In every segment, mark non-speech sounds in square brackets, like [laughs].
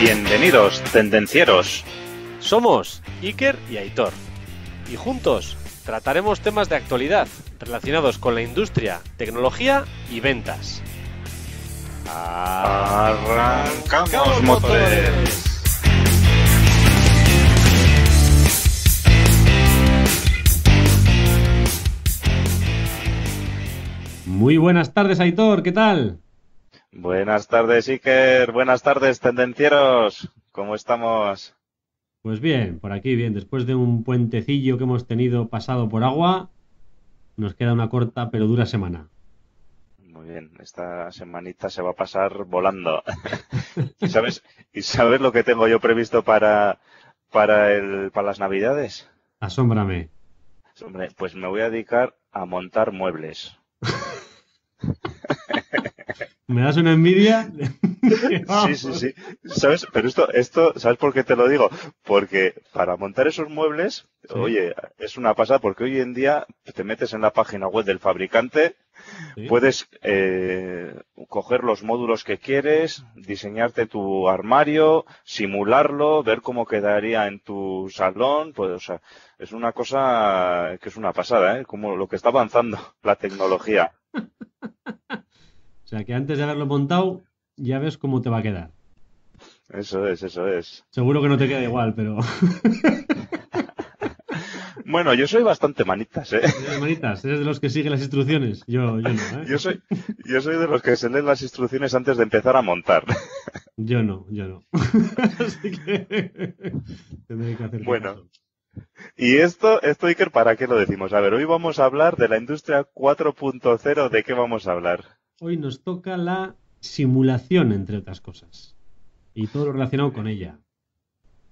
Bienvenidos, tendencieros. Somos Iker y Aitor. Y juntos trataremos temas de actualidad relacionados con la industria, tecnología y ventas. Arrancamos motores. Muy buenas tardes, Aitor, ¿qué tal? Buenas tardes, Iker. Buenas tardes, tendencieros. ¿Cómo estamos? Pues bien, por aquí bien. Después de un puentecillo que hemos tenido pasado por agua, nos queda una corta pero dura semana. Muy bien, esta semanita se va a pasar volando. [laughs] ¿Y sabes, ¿Y sabes lo que tengo yo previsto para, para, el, para las navidades? Asómbrame. Hombre, pues me voy a dedicar a montar muebles. [laughs] ¿Me das una envidia? [laughs] sí, sí, sí. ¿Sabes? Pero esto, esto, ¿sabes por qué te lo digo? Porque para montar esos muebles, oye, es una pasada porque hoy en día te metes en la página web del fabricante, puedes eh, coger los módulos que quieres, diseñarte tu armario, simularlo, ver cómo quedaría en tu salón, pues, o sea, es una cosa que es una pasada, ¿eh? Como lo que está avanzando la tecnología. [laughs] O sea que antes de haberlo montado, ya ves cómo te va a quedar. Eso es, eso es. Seguro que no te queda igual, pero. [laughs] Bueno, yo soy bastante manitas, ¿eh? ¿Eres manitas? ¿Eres de los que siguen las instrucciones? Yo, yo no, ¿eh? Yo soy, yo soy de los que se leen las instrucciones antes de empezar a montar. Yo no, yo no. [laughs] Así que tendré que hacer Bueno. Y esto, esto, Iker, ¿para qué lo decimos? A ver, hoy vamos a hablar de la industria 4.0. ¿De qué vamos a hablar? Hoy nos toca la simulación, entre otras cosas. Y todo lo relacionado con ella.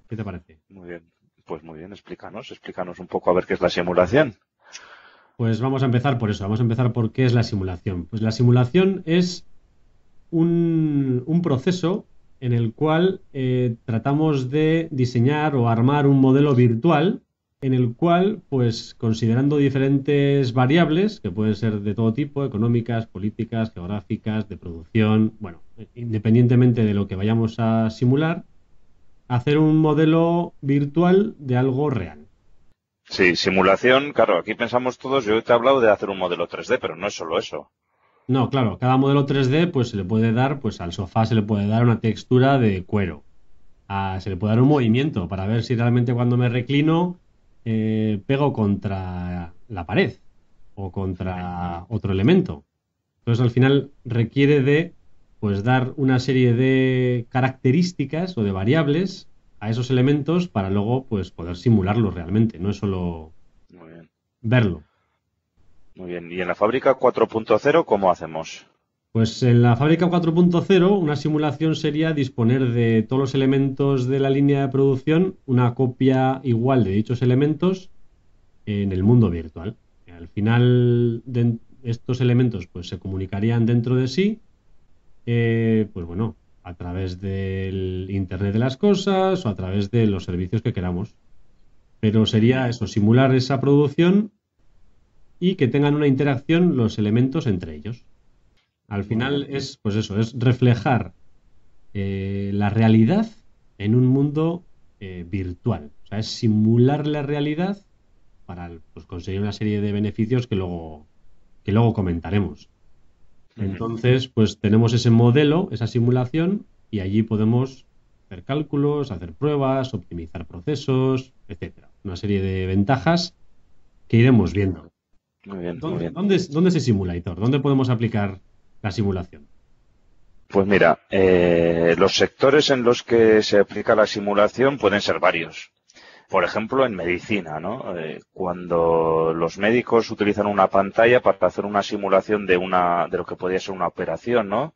¿Qué te parece? Muy bien. Pues muy bien, explícanos, explícanos un poco a ver qué es la simulación. Pues vamos a empezar por eso, vamos a empezar por qué es la simulación. Pues la simulación es un, un proceso en el cual eh, tratamos de diseñar o armar un modelo virtual en el cual, pues considerando diferentes variables, que pueden ser de todo tipo, económicas, políticas, geográficas, de producción, bueno, independientemente de lo que vayamos a simular, hacer un modelo virtual de algo real. Sí, simulación, claro, aquí pensamos todos, yo te he hablado de hacer un modelo 3D, pero no es solo eso. No, claro, cada modelo 3D pues se le puede dar, pues al sofá se le puede dar una textura de cuero. Ah, se le puede dar un movimiento para ver si realmente cuando me reclino eh, pego contra la pared o contra otro elemento. Entonces al final requiere de pues dar una serie de características o de variables a esos elementos para luego pues poder simularlos realmente, no es solo Muy bien. verlo. Muy bien. ¿Y en la fábrica 4.0 cómo hacemos? Pues en la fábrica 4.0 una simulación sería disponer de todos los elementos de la línea de producción, una copia igual de dichos elementos en el mundo virtual. Al final de estos elementos pues se comunicarían dentro de sí, eh, pues bueno, a través del Internet de las cosas o a través de los servicios que queramos. Pero sería eso, simular esa producción y que tengan una interacción los elementos entre ellos. Al final es, pues eso, es reflejar eh, la realidad en un mundo eh, virtual. O sea, es simular la realidad para pues, conseguir una serie de beneficios que luego, que luego comentaremos. Entonces, pues tenemos ese modelo, esa simulación, y allí podemos hacer cálculos, hacer pruebas, optimizar procesos, etcétera. Una serie de ventajas que iremos viendo. Muy bien, muy ¿Dónde, bien. dónde- dónde se simula, Hitor? ¿Dónde podemos aplicar la simulación? Pues mira, eh, los sectores en los que se aplica la simulación pueden ser varios. Por ejemplo, en medicina, ¿no? Eh, cuando los médicos utilizan una pantalla para hacer una simulación de una, de lo que podría ser una operación, ¿no?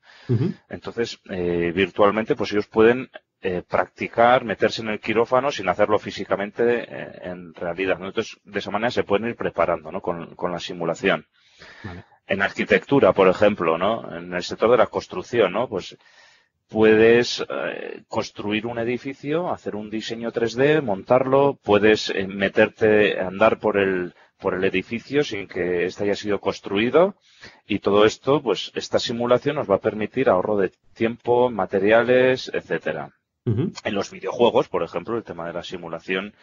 Entonces, eh, virtualmente, pues ellos pueden eh, practicar, meterse en el quirófano sin hacerlo físicamente eh, en realidad. ¿no? Entonces, de esa manera se pueden ir preparando, ¿no? Con, con la simulación. Vale. En arquitectura, por ejemplo, ¿no? En el sector de la construcción, ¿no? Pues puedes eh, construir un edificio, hacer un diseño 3D, montarlo, puedes eh, meterte, andar por el, por el edificio sin que éste haya sido construido y todo esto, pues esta simulación nos va a permitir ahorro de tiempo, materiales, etcétera. En los videojuegos, por ejemplo, el tema de la simulación,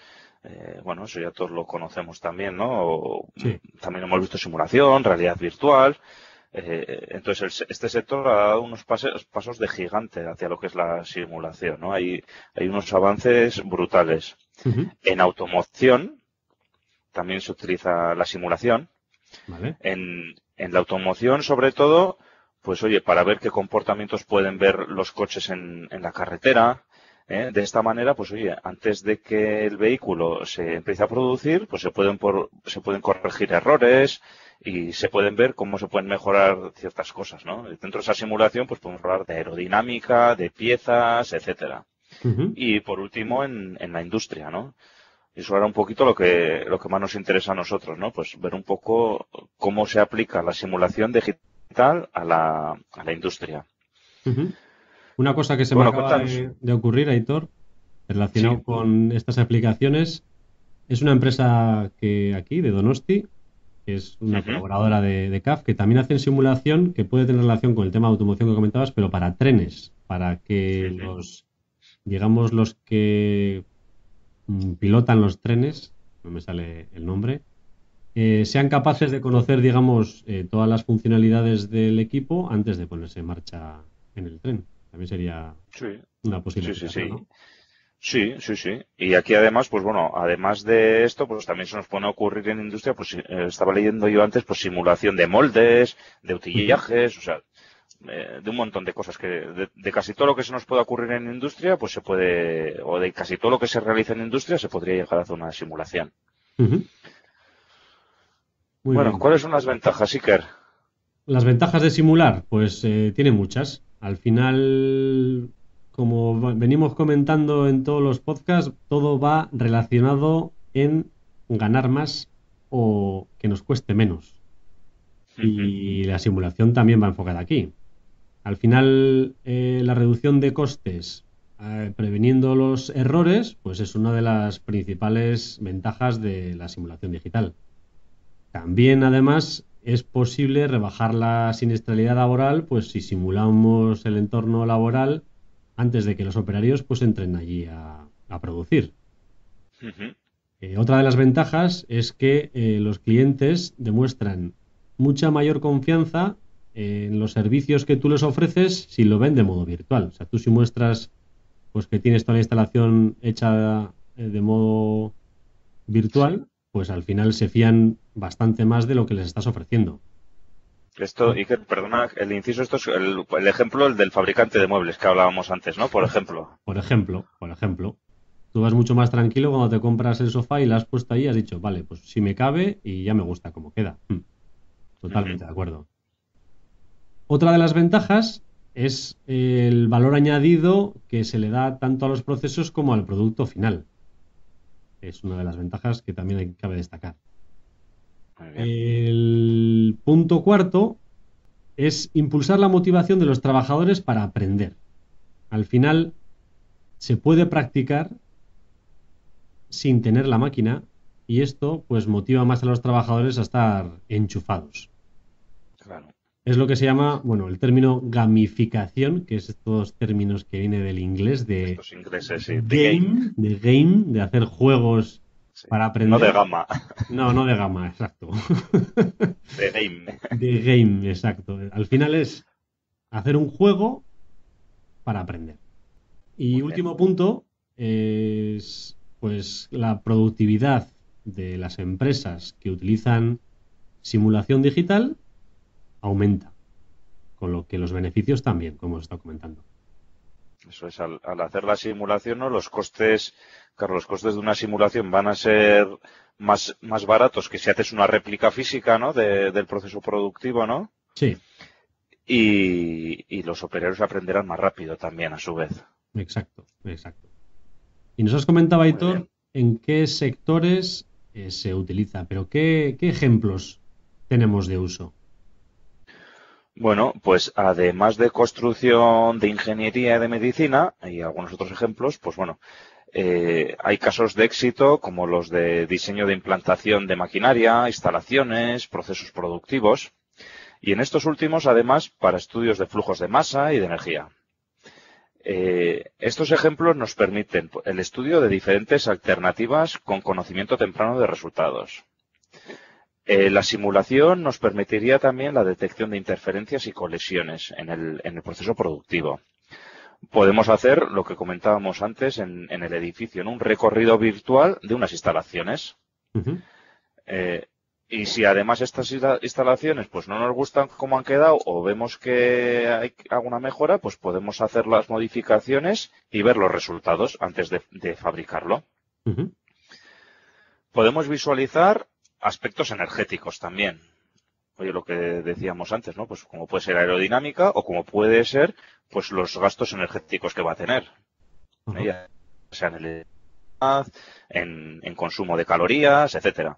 eh, bueno, eso ya todos lo conocemos también, ¿no? También hemos visto simulación, realidad virtual. Eh, entonces, este sector ha dado unos pasos, de gigante hacia lo que es la simulación, ¿no? Hay, hay unos avances brutales. En automoción también se utiliza la simulación. En, en la automoción, sobre todo, pues oye, para ver qué comportamientos pueden ver los coches en, en la carretera, ¿eh? De esta manera, pues oye, antes de que el vehículo se empiece a producir, pues se pueden, por, se pueden corregir errores y se pueden ver cómo se pueden mejorar ciertas cosas, ¿no? Dentro de esa simulación, pues podemos hablar de aerodinámica, de piezas, etcétera. Y por último, en, en la industria, ¿no? Eso era un poquito lo que, lo que más nos interesa a nosotros, ¿no? Pues ver un poco cómo se aplica la simulación digital a la, a la industria. Una cosa que se me acaba de, ocurrir, Aitor, relacionado con estas aplicaciones, es una empresa que aquí, de Donosti, que es una colaboradora de, CAF, que también hacen simulación que puede tener relación con el tema de automoción que comentabas, pero para trenes, para que los, digamos, los que mm, pilotan los trenes, no me sale el nombre, eh, sean capaces de conocer, digamos, eh, todas las funcionalidades del equipo antes de ponerse en marcha en el tren. También sería una posibilidad. Sí, sí, sí. Sí, sí, sí. Y aquí además, pues bueno, además de esto, pues también se nos pone a ocurrir en industria, pues eh, estaba leyendo yo antes, pues simulación de moldes, de utillajes, o sea, eh, de un montón de cosas que, de, casi todo lo que se nos puede ocurrir en industria, pues se puede, o de casi todo lo que se realiza en industria, se podría llegar a hacer una simulación. bueno, ¿cuáles son las ventajas, Iker? Las ventajas de simular, pues eh, tiene muchas. Al final, como venimos comentando en todos los podcasts, todo va relacionado en ganar más o que nos cueste menos. Y la simulación también va enfocada aquí. Al final, eh, la reducción de costes eh, preveniendo los errores, pues es una de las principales ventajas de la simulación digital. También, además, es posible rebajar la siniestralidad laboral, pues si simulamos el entorno laboral antes de que los operarios pues entren allí a, producir. Eh, otra de las ventajas es que eh, los clientes demuestran mucha mayor confianza en los servicios que tú les ofreces si lo ven de modo virtual. O sea, tú si muestras pues que tienes toda la instalación hecha eh, de modo virtual, pues al final se fían bastante más de lo que les estás ofreciendo. Esto, y que, perdona, el inciso, esto es el, ejemplo el del fabricante de muebles que hablábamos antes, ¿no? Por ejemplo. Por ejemplo, por ejemplo. Tú vas mucho más tranquilo cuando te compras el sofá y lo has puesto ahí y has dicho, vale, pues si me cabe y ya me gusta cómo queda. Hmm. Totalmente de acuerdo. Otra de las ventajas es el valor añadido que se le da tanto a los procesos como al producto final. Es una de las ventajas que también cabe destacar. El punto cuarto es impulsar la motivación de los trabajadores para aprender. Al final, se puede practicar sin tener la máquina y esto pues motiva más a los trabajadores a estar enchufados. Claro es lo que se llama, bueno, el término gamificación, que es estos términos que viene del inglés de estos ingleses, sí. game, de game, de hacer juegos para aprender. No de gama. No, no de gama, exacto. De game. De game, exacto. Al final es hacer un juego para aprender. Y último punto es pues la productividad de las empresas que utilizan simulación digital aumenta, con lo que los beneficios también, como os está comentando. Eso es, al, hacer la simulación, ¿no? los costes, claro, los costes de una simulación van a ser más, más baratos que si haces una réplica física, ¿no? del proceso productivo, ¿no? Sí. Y, los operarios aprenderán más rápido también, a su vez. Exacto, exacto. Y nos has comentado, Aitor, en qué sectores eh, se utiliza, pero ¿qué, ¿qué ejemplos tenemos de uso? Bueno, pues además de construcción de ingeniería y de medicina, y algunos otros ejemplos, pues bueno, eh, hay casos de éxito como los de diseño de implantación de maquinaria, instalaciones, procesos productivos, y en estos últimos además para estudios de flujos de masa y de energía. Eh, estos ejemplos nos permiten el estudio de diferentes alternativas con conocimiento temprano de resultados. Eh, la simulación nos permitiría también la detección de interferencias y colisiones en el, proceso productivo. Podemos hacer lo que comentábamos antes en, el edificio, un recorrido virtual de unas instalaciones. Eh, y si además estas instalaciones pues no nos gustan como han quedado o vemos que hay alguna mejora, pues podemos hacer las modificaciones y ver los resultados antes de, fabricarlo. Podemos visualizar aspectos energéticos también. Oye, lo que decíamos antes, ¿no? Pues como puede ser aerodinámica o como puede ser, pues los gastos energéticos que va a tener. Ya sea en, el, en, consumo de calorías, etcétera.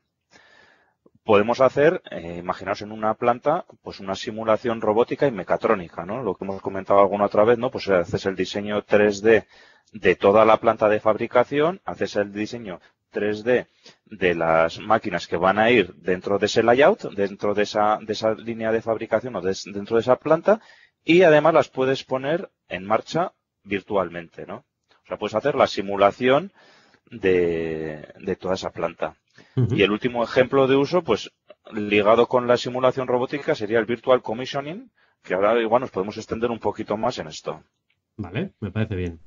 Podemos hacer, eh, imaginaos en una planta, pues una simulación robótica y mecatrónica, ¿no? Lo que hemos comentado alguna otra vez, ¿no? Pues haces el diseño 3D de toda la planta de fabricación, haces el diseño 3D de las máquinas que van a ir dentro de ese layout, dentro de esa, de esa línea de fabricación o dentro de esa planta, y además las puedes poner en marcha virtualmente, ¿no? O sea, puedes hacer la simulación de, de toda esa planta. Y el último ejemplo de uso, pues ligado con la simulación robótica, sería el Virtual Commissioning, que ahora igual nos podemos extender un poquito más en esto. Vale, me parece bien.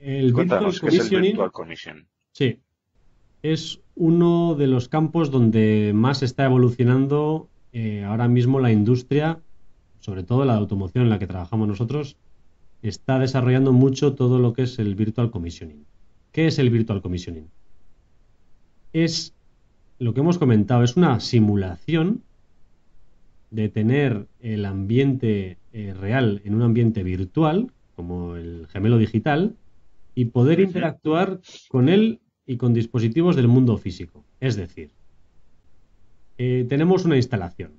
El Cuéntanos, ¿qué es el Virtual Commissioning? Sí. Es uno de los campos donde más está evolucionando eh, ahora mismo la industria, sobre todo la automoción en la que trabajamos nosotros, está desarrollando mucho todo lo que es el virtual commissioning. ¿Qué es el virtual commissioning? Es lo que hemos comentado, es una simulación de tener el ambiente eh, real en un ambiente virtual, como el gemelo digital, y poder interactuar con él y con dispositivos del mundo físico. Es decir, eh, tenemos una instalación.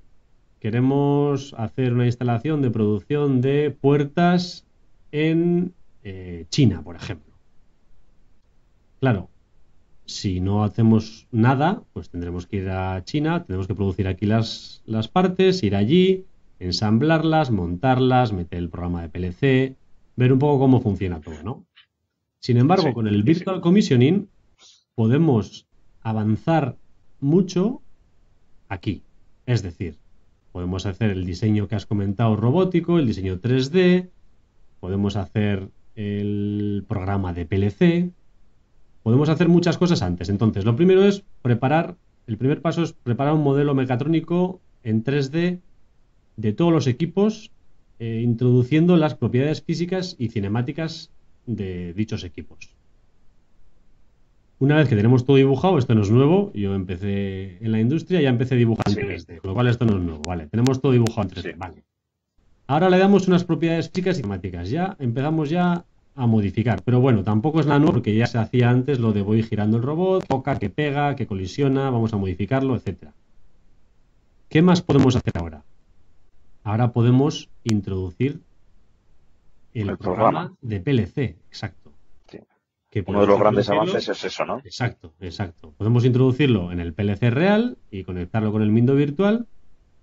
Queremos hacer una instalación de producción de puertas en eh, China, por ejemplo. Claro, si no hacemos nada, pues tendremos que ir a China, tenemos que producir aquí las, las partes, ir allí, ensamblarlas, montarlas, meter el programa de PLC, ver un poco cómo funciona todo, ¿no? Sin embargo, con el Virtual Commissioning podemos avanzar mucho aquí. Es decir, podemos hacer el diseño que has comentado robótico, el diseño 3D, podemos hacer el programa de PLC, podemos hacer muchas cosas antes. Entonces, lo primero es preparar, el primer paso es preparar un modelo mecatrónico en 3D de todos los equipos, eh, introduciendo las propiedades físicas y cinemáticas de dichos equipos. Una vez que tenemos todo dibujado, esto no es nuevo, yo empecé en la industria, ya empecé a dibujar en 3D, con lo cual esto no es nuevo, vale, tenemos todo dibujado en 3D, vale. Ahora le damos unas propiedades físicas y temáticas, ya empezamos ya a modificar, pero bueno, tampoco es la nueva porque ya se hacía antes lo de voy girando el robot, toca, que pega, que colisiona, vamos a modificarlo, etcétera. ¿Qué más podemos hacer ahora? Ahora podemos introducir el, programa de PLC, exacto. Uno de los grandes avances es eso, ¿no? Exacto, exacto. Podemos introducirlo en el PLC real y conectarlo con el Mindo virtual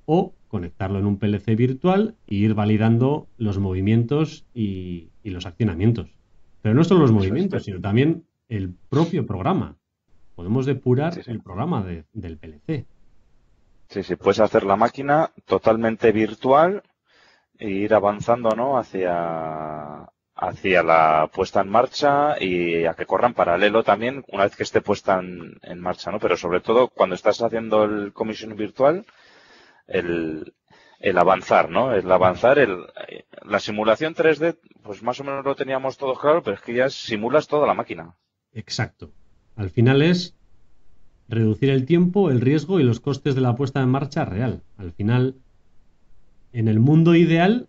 o conectarlo en un PLC virtual e ir validando los movimientos y, los accionamientos. Pero no solo los movimientos, sino también el propio programa. Podemos depurar el programa del PLC. Sí, sí, puedes hacer la máquina totalmente virtual e ir avanzando, ¿no? Hacia, hacia la puesta en marcha y a que corran paralelo también una vez que esté puesta en, marcha, ¿no? Pero sobre todo cuando estás haciendo el comisión virtual, el, el avanzar, ¿no? El avanzar, el, la simulación 3D, pues más o menos lo teníamos todo claro, pero es que ya simulas toda la máquina. Exacto. Al final es reducir el tiempo, el riesgo y los costes de la puesta en marcha real. Al final, en el mundo ideal,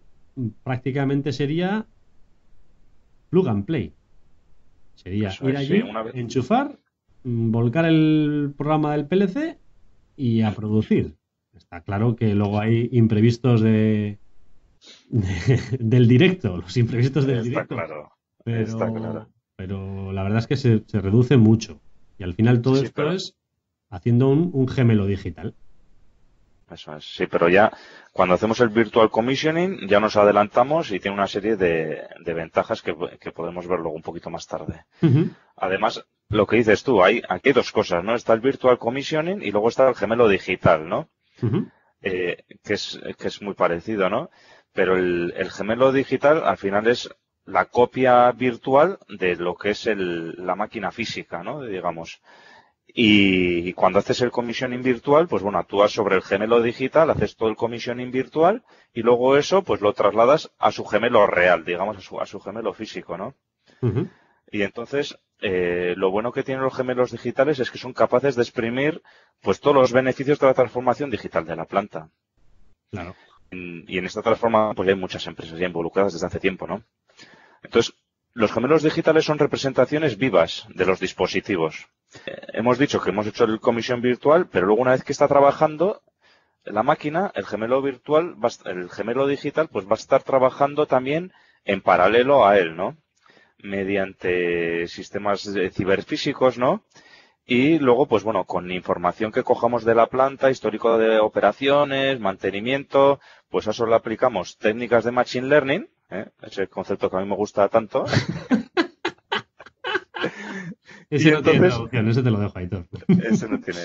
prácticamente sería plug and play. Sería ir allí, enchufar, mm, volcar el programa del PLC y a producir. Está claro que luego hay imprevistos de, [laughs] del directo, los imprevistos del directo. Claro. Pero, pero la verdad es que se, reduce mucho. Y al final todo esto es haciendo un, gemelo digital. Eso es, sí, pero ya cuando hacemos el virtual commissioning ya nos adelantamos y tiene una serie de, ventajas que, podemos ver luego un poquito más tarde. Además, lo que dices tú, hay aquí hay dos cosas, ¿no? Está el virtual commissioning y luego está el gemelo digital, ¿no? Eh, que, es, que es muy parecido, ¿no? Pero el, el, gemelo digital al final es la copia virtual de lo que es el, la máquina física, ¿no? Digamos. Y, cuando haces el commissioning virtual, pues bueno, actúas sobre el gemelo digital, haces todo el commissioning virtual y luego eso pues lo trasladas a su gemelo real, digamos, a su, a su gemelo físico, ¿no? Y entonces, eh, lo bueno que tienen los gemelos digitales es que son capaces de exprimir pues todos los beneficios de la transformación digital de la planta. Claro. Y en esta transformación pues hay muchas empresas ya involucradas desde hace tiempo, ¿no? Entonces, los gemelos digitales son representaciones vivas de los dispositivos. Hemos dicho que hemos hecho el comisión virtual, pero luego una vez que está trabajando la máquina, el gemelo virtual, el gemelo digital, pues va a estar trabajando también en paralelo a él, ¿no? Mediante sistemas ciberfísicos, ¿no? Y luego, pues bueno, con información que cojamos de la planta, histórico de operaciones, mantenimiento, pues a eso le aplicamos técnicas de Machine Learning, ¿eh? ese concepto que a mí me gusta tanto. [laughs] ese no tiene traducción, ese te lo dejo ahí todo. Ese no tiene.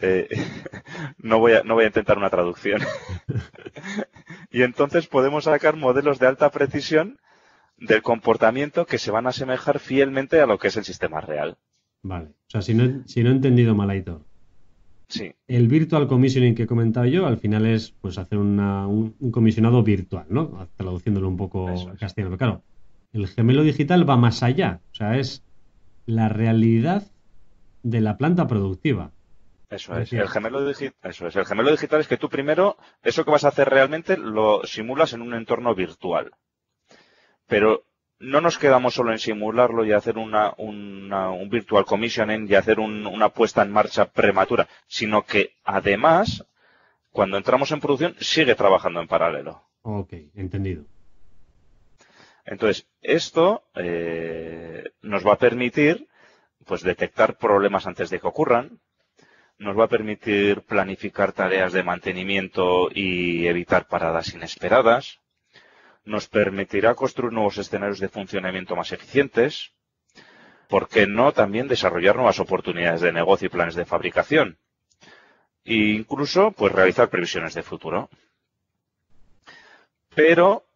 Eh, [laughs] no, voy a, no voy a intentar una traducción. [laughs] y entonces podemos sacar modelos de alta precisión del comportamiento que se van a asemejar fielmente a lo que es el sistema real. Vale. O sea, si no, si no he entendido mal, Aitor, Sí. El virtual commissioning que he comentado yo, al final es pues hacer un, comisionado virtual, ¿no? Traduciéndolo un poco al castellano. Pero claro, el gemelo digital va más allá. O sea, es la realidad de la planta productiva. Eso es. El gemelo digital, eso es. El gemelo digital es que tú primero, eso que vas a hacer realmente lo simulas en un entorno virtual. Pero no nos quedamos solo en simularlo y hacer una, un virtual commissioning y hacer una puesta en marcha prematura, sino que además, cuando entramos en producción, sigue trabajando en paralelo. Ok, entendido. Entonces, esto eh, nos va a permitir pues detectar problemas antes de que ocurran, nos va a permitir planificar tareas de mantenimiento y evitar paradas inesperadas, nos permitirá construir nuevos escenarios de funcionamiento más eficientes, ¿por qué no también desarrollar nuevas oportunidades de negocio y planes de fabricación? E incluso, pues, realizar previsiones de futuro. Pero,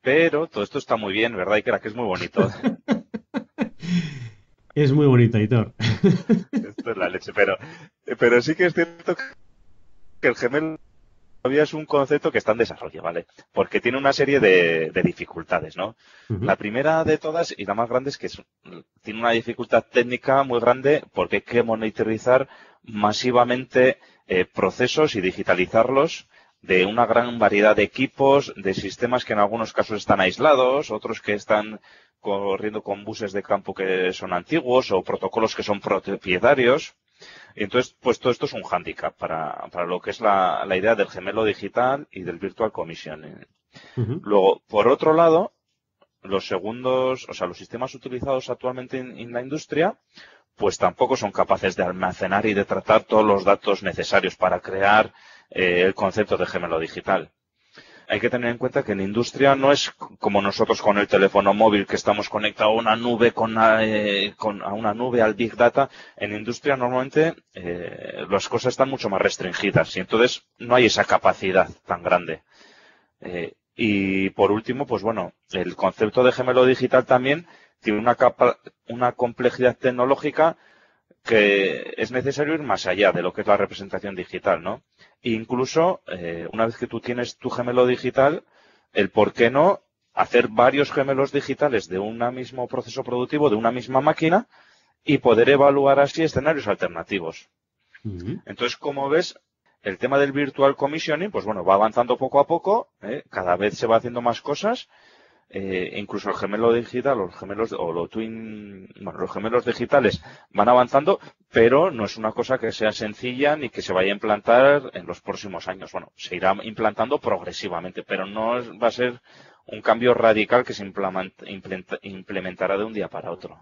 pero, todo esto está muy bien, ¿verdad? Y que es muy bonito. [laughs] es muy bonito, Hitor. esto es la leche, pero, pero sí que es cierto que el gemelo todavía es un concepto que está en desarrollo, ¿vale? Porque tiene una serie de, dificultades, ¿no? La primera de todas y la más grande es que tiene una dificultad técnica muy grande porque hay que monitorizar masivamente eh, procesos y digitalizarlos de una gran variedad de equipos, de sistemas que en algunos casos están aislados, otros que están corriendo con buses de campo que son antiguos o protocolos que son propietarios. Y entonces, pues todo esto es un hándicap para, para lo que es la, la, idea del gemelo digital y del virtual commissioning. Luego, por otro lado, los segundos, o sea, los sistemas utilizados actualmente en, la industria, pues tampoco son capaces de almacenar y de tratar todos los datos necesarios para crear eh, el concepto de gemelo digital hay que tener en cuenta que en industria no es como nosotros con el teléfono móvil que estamos conectados a una nube con, eh, a una nube al big data. En industria normalmente eh, las cosas están mucho más restringidas y entonces no hay esa capacidad tan grande. Eh, y por último, pues bueno, el concepto de gemelo digital también tiene una capa, una complejidad tecnológica que es necesario ir más allá de lo que es la representación digital, ¿no? E incluso, eh, una vez que tú tienes tu gemelo digital, el por qué no hacer varios gemelos digitales de un mismo proceso productivo, de una misma máquina, y poder evaluar así escenarios alternativos. Entonces, como ves, el tema del virtual commissioning, pues bueno, va avanzando poco a poco, ¿eh? cada vez se va haciendo más cosas, eh, incluso el gemelo digital, los gemelos o los twin, bueno, los gemelos digitales van avanzando, pero no es una cosa que sea sencilla ni que se vaya a implantar en los próximos años. Bueno, se irá implantando progresivamente, pero no va a ser un cambio radical que se implementará de un día para otro.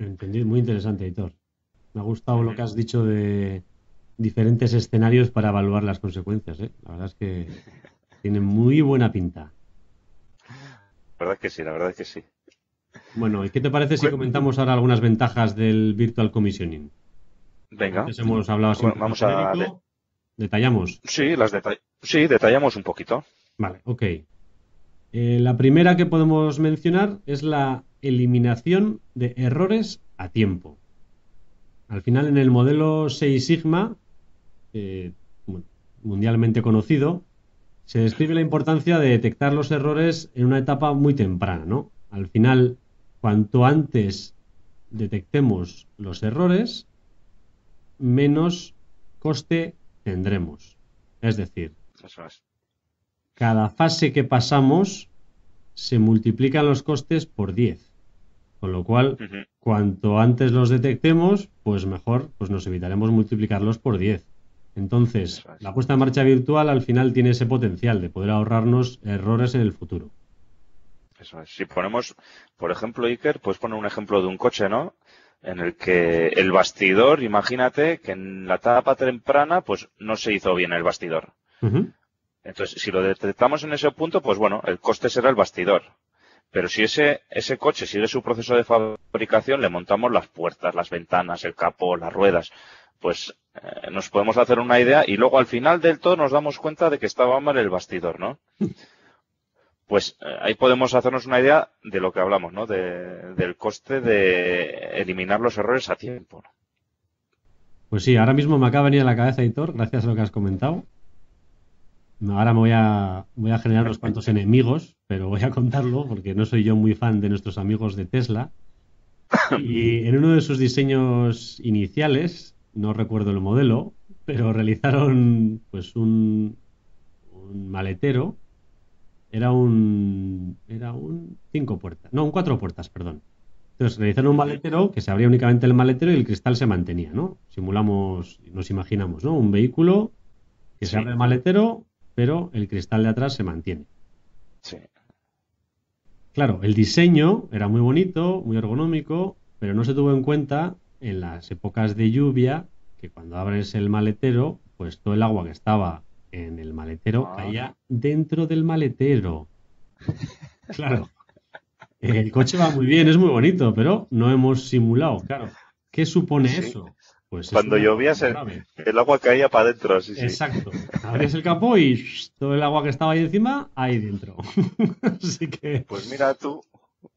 Entendido, muy interesante, Editor. Me ha gustado lo que has dicho de diferentes escenarios para evaluar las consecuencias. ¿eh? La verdad es que [laughs] tiene muy buena pinta. La verdad que sí, la verdad que sí. Bueno, ¿y qué te parece si comentamos ahora algunas ventajas del Virtual Commissioning? Venga. Antes hemos hablado Bueno, vamos a- genérico. Detallamos. Sí, las detall- sí, detallamos un poquito. Vale, ok. Eh, la primera que podemos mencionar es la eliminación de errores a tiempo. Al final, en el modelo 6 Sigma, eh, mundialmente conocido, se describe la importancia de detectar los errores en una etapa muy temprana, ¿no? Al final, cuanto antes detectemos los errores, menos coste tendremos. Es decir, Eso es. cada fase que pasamos se multiplican los costes por 10. Con lo cual, cuanto antes los detectemos, pues mejor, pues nos evitaremos multiplicarlos por 10. Entonces, es. la puesta en marcha virtual al final tiene ese potencial de poder ahorrarnos errores en el futuro. Eso es. Si ponemos, por ejemplo, Iker, puedes poner un ejemplo de un coche, ¿no? En el que el bastidor, imagínate que en la etapa temprana, pues no se hizo bien el bastidor. Entonces, si lo detectamos en ese punto, pues bueno, el coste será el bastidor. Pero si ese, ese coche sigue su proceso de fabricación, le montamos las puertas, las ventanas, el capó, las ruedas, pues eh, nos podemos hacer una idea y luego al final del todo nos damos cuenta de que estaba mal el bastidor, ¿no? Pues eh, ahí podemos hacernos una idea de lo que hablamos, ¿no? De- del coste de eliminar los errores a tiempo. ¿no? Pues sí, ahora mismo me acaba de venir a la cabeza, Hitor, gracias a lo que has comentado. Ahora me voy a, voy a generar unos cuantos enemigos, pero voy a contarlo porque no soy yo muy fan de nuestros amigos de Tesla. Y en uno de sus diseños iniciales, no recuerdo el modelo, pero realizaron pues un, un maletero. Era un era un cinco puertas, no, un cuatro puertas, perdón. Entonces realizaron un maletero que se abría únicamente el maletero y el cristal se mantenía, ¿no? Simulamos, nos imaginamos, ¿no? Un vehículo que se abre el maletero, pero el cristal de atrás se mantiene. Sí. Claro, el diseño era muy bonito, muy ergonómico, pero no se tuvo en cuenta en las épocas de lluvia que cuando abres el maletero, pues todo el agua que estaba en el maletero Ah. caía dentro del maletero. [laughs] Claro. El coche va muy bien, es muy bonito, pero no hemos simulado, claro. ¿Qué supone Sí. eso? Pues es Cuando llovía grave. El agua caía para adentro, sí, sí. Exacto. Abres el capó y todo el agua que estaba ahí encima, ahí dentro. [laughs] Así que Pues mira tú.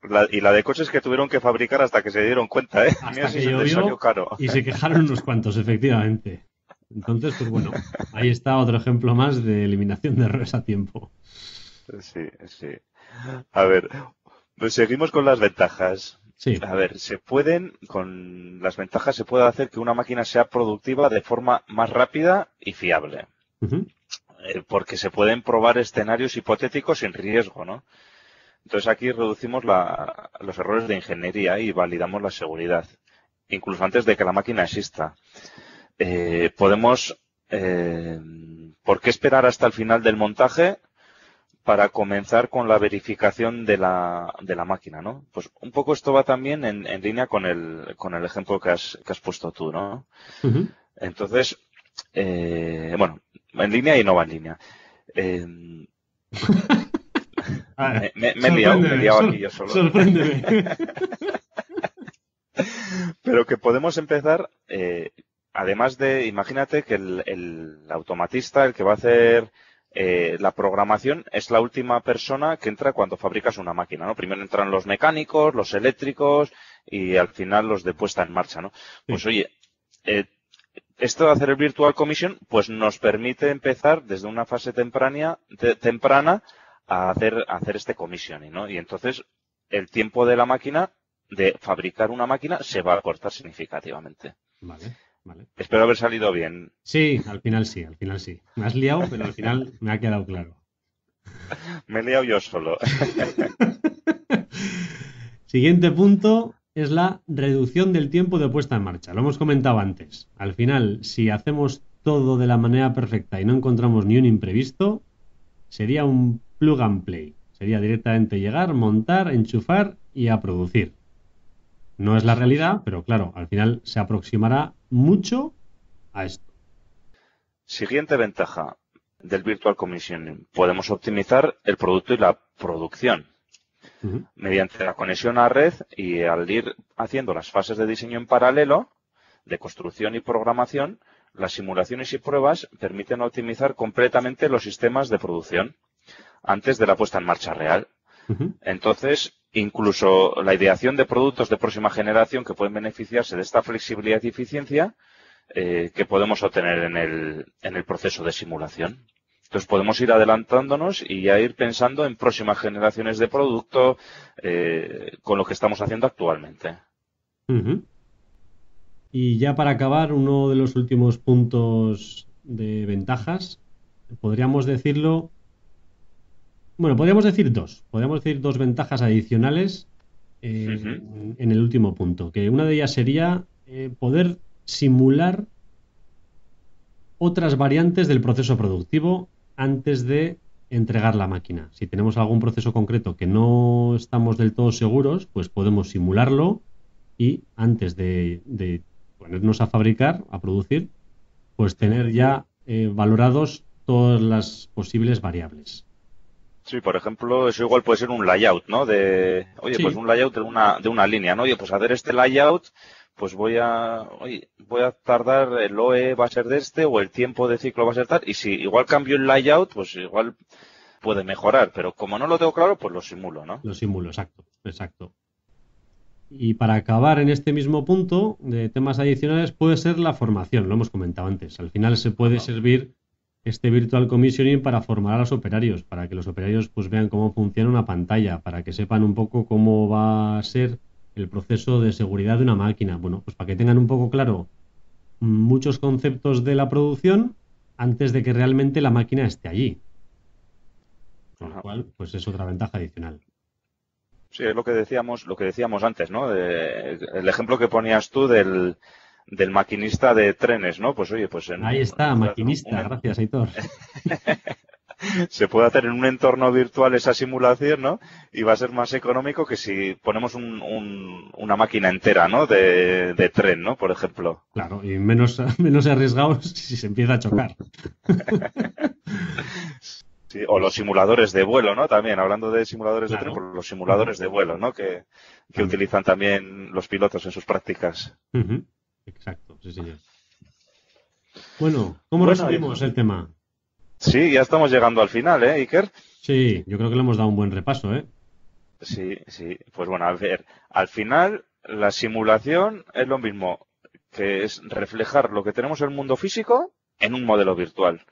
La- y la de coches que tuvieron que fabricar hasta que se dieron cuenta, ¿eh? Hasta que llovió caro. y se quejaron unos cuantos, efectivamente. Entonces, pues bueno, ahí está otro ejemplo más de eliminación de errores a tiempo. Sí, sí. A ver, pues seguimos con las ventajas. Sí, A ver, se pueden, con las ventajas se puede hacer que una máquina sea productiva de forma más rápida y fiable. Eh, porque se pueden probar escenarios hipotéticos sin riesgo, ¿no? Entonces aquí reducimos la- los errores de ingeniería y validamos la seguridad, incluso antes de que la máquina exista. Eh, podemos, eh, ¿por qué esperar hasta el final del montaje para comenzar con la verificación de la, de la máquina, ¿no? Pues un poco esto va también en, en línea con el, con el ejemplo que has, que has puesto tú, ¿no? Entonces, eh, bueno, en línea y no va en línea. Eh, [laughs] A ver, me, me- me he liado, me he sorpréndeme, liado sor- aquí yo solo. Sorpréndeme. [laughs] Pero que podemos empezar, eh, además de, imagínate que el, el automatista, el que va a hacer eh, la programación, es la última persona que entra cuando fabricas una máquina, ¿no? Primero entran los mecánicos, los eléctricos y al final los de puesta en marcha, ¿no? Pues oye, eh, esto de hacer el Virtual Commission, pues nos permite empezar desde una fase temprana, te- temprana a hacer, a hacer este commissioning, ¿no? Y entonces el tiempo de la máquina, de fabricar una máquina, se va a cortar significativamente. Vale, vale. Espero haber salido bien. Sí, al final sí, al final sí. Me has liado, pero al final me ha quedado claro. [laughs] Me he liado yo solo. [laughs] Siguiente punto es la reducción del tiempo de puesta en marcha. Lo hemos comentado antes. Al final, si hacemos todo de la manera perfecta y no encontramos ni un imprevisto, sería un plug and play. Sería directamente llegar, montar, enchufar y a producir. No es la realidad, pero claro, al final se aproximará mucho a esto. Siguiente ventaja del Virtual Commissioning. Podemos optimizar el producto y la producción mediante la conexión a red y al ir haciendo las fases de diseño en paralelo, de construcción y programación, las simulaciones y pruebas permiten optimizar completamente los sistemas de producción antes de la puesta en marcha real. Entonces, incluso la ideación de productos de próxima generación que pueden beneficiarse de esta flexibilidad y eficiencia eh, que podemos obtener en el, en el proceso de simulación. Entonces podemos ir adelantándonos y ya ir pensando en próximas generaciones de producto eh, con lo que estamos haciendo actualmente. Y ya para acabar, uno de los últimos puntos de ventajas, podríamos decirlo, bueno, podríamos decir dos, podríamos decir dos ventajas adicionales eh, en el último punto, que una de ellas sería eh, poder simular otras variantes del proceso productivo antes de entregar la máquina. Si tenemos algún proceso concreto que no estamos del todo seguros, pues podemos simularlo y antes de, ponernos a fabricar, a producir, pues tener ya eh, valorados todas las posibles variables. Sí, por ejemplo, eso igual puede ser un layout, ¿no? De, oye, pues un layout de una, de una línea, ¿no? Oye, pues hacer este layout pues voy a, oye, voy a tardar, el OE va a ser de este o el tiempo de ciclo va a ser tal. Y si igual cambio el layout, pues igual puede mejorar. Pero como no lo tengo claro, pues lo simulo, ¿no? Lo simulo, exacto, exacto. Y para acabar en este mismo punto de temas adicionales puede ser la formación, lo hemos comentado antes. Al final se puede servir este virtual commissioning para formar a los operarios, para que los operarios pues vean cómo funciona una pantalla, para que sepan un poco cómo va a ser el proceso de seguridad de una máquina. Bueno, pues para que tengan un poco claro muchos conceptos de la producción antes de que realmente la máquina esté allí. Con lo cual, pues es otra ventaja adicional. Sí, es lo que decíamos, lo que decíamos antes, ¿no? el ejemplo que ponías tú del, del maquinista de trenes, ¿no? Pues oye, pues Ahí está, maquinista, gracias, Aitor. [laughs] se puede hacer en un entorno virtual esa simulación, ¿no? Y va a ser más económico que si ponemos una máquina entera, ¿no? De, tren, ¿no? Por ejemplo. Claro, y menos, [laughs] menos arriesgados [laughs] si se empieza a chocar. Sí, o los simuladores de vuelo, ¿no? También, hablando de simuladores de tren, pues los simuladores de vuelo, ¿no? Que, utilizan también los pilotos en sus prácticas. Exacto, sí, señor. Bueno, ¿cómo resumimos el tema? Sí, ya estamos llegando al final, ¿eh, Iker? Sí, yo creo que le hemos dado un buen repaso, ¿eh? Sí, sí. Pues bueno, a ver, al final la simulación es lo mismo, que es reflejar lo que tenemos en el mundo físico en un modelo virtual,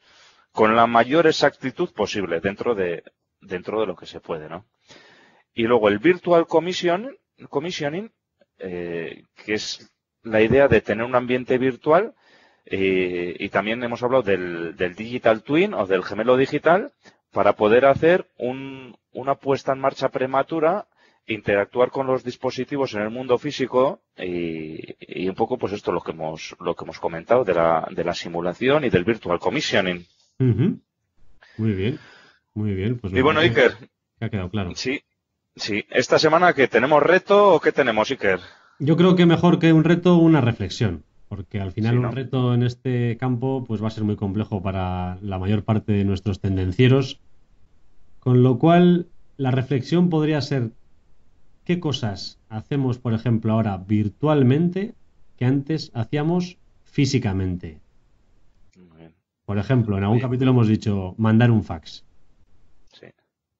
con la mayor exactitud posible dentro de, dentro de lo que se puede, ¿no? Y luego el Virtual Commission, Commissioning, eh, que es la idea de tener un ambiente virtual eh, y también hemos hablado del, Digital Twin o del gemelo digital para poder hacer una puesta en marcha prematura, interactuar con los dispositivos en el mundo físico y, un poco pues esto lo que hemos, lo que hemos comentado de la, de la simulación y del virtual commissioning. Muy bien, muy bien. Pues y bueno, Iker. Ha quedado claro. Sí, sí. Esta semana que tenemos reto o qué tenemos, Iker? Yo creo que mejor que un reto, una reflexión porque al final un reto en este campo pues va a ser muy complejo para la mayor parte de nuestros tendencieros, con lo cual la reflexión podría ser qué cosas hacemos, por ejemplo, ahora virtualmente que antes hacíamos físicamente. Por ejemplo, en algún capítulo hemos dicho mandar un fax.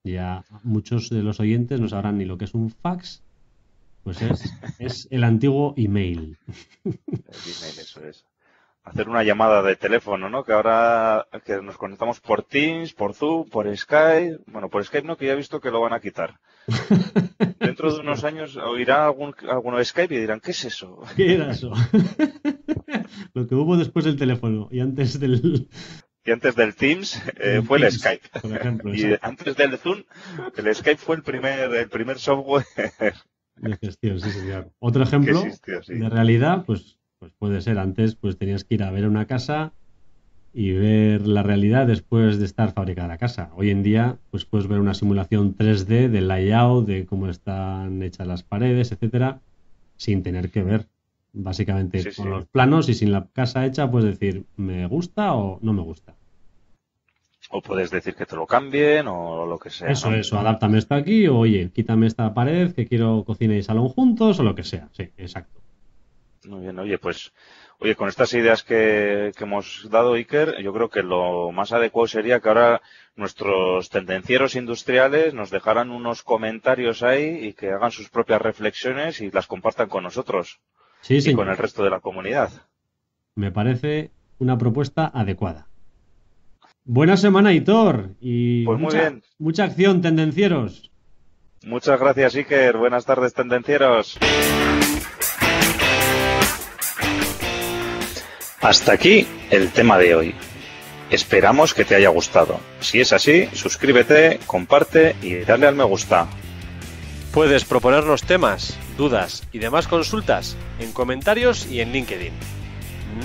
Ya muchos de los oyentes no sabrán ni lo que es un fax pues es, el antiguo email. El email, eso es. Hacer una llamada de teléfono, ¿no? Que ahora que nos conectamos por Teams, por Zoom, por Skype. Bueno, por Skype no, que ya he visto que lo van a quitar. [laughs] Dentro de unos años oirá algún, alguno de Skype y dirán, ¿qué es eso? ¿Qué era eso? [laughs] lo que hubo después del teléfono y antes del, y antes del Teams eh, fue el Skype. [laughs] y antes del Zoom, el Skype fue el primer, el primer software de gestión, sí, señor. Otro ejemplo de realidad, pues, pues puede ser antes, pues tenías que ir a ver una casa y ver la realidad después de estar fabricada la casa. Hoy en día, pues puedes ver una simulación 3D del layout, de cómo están hechas las paredes, etcétera, sin tener que ver Básicamente con los planos y sin la casa hecha puedes decir me gusta o no me gusta. O puedes decir que te lo cambien o lo que sea. Eso, eso, adáptame esto aquí o oye, quítame esta pared que quiero cocina y salón juntos o lo que sea. Sí, exacto. Muy bien, oye, pues Oye, con estas ideas que, hemos dado, Iker, yo creo que lo más adecuado sería que ahora nuestros tendencieros industriales nos dejaran unos comentarios ahí y que hagan sus propias reflexiones y las compartan con nosotros sí, y con el resto de la comunidad. Me parece una propuesta adecuada. Buena semana, Hitor. Y pues mucha, bien. mucha acción, tendencieros. Muchas gracias, Iker. Buenas tardes, tendencieros. Hasta aquí el tema de hoy. Esperamos que te haya gustado. Si es así, suscríbete, comparte y dale al me gusta. Puedes proponernos temas, dudas y demás consultas en comentarios y en LinkedIn.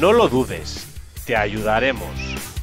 No lo dudes, te ayudaremos.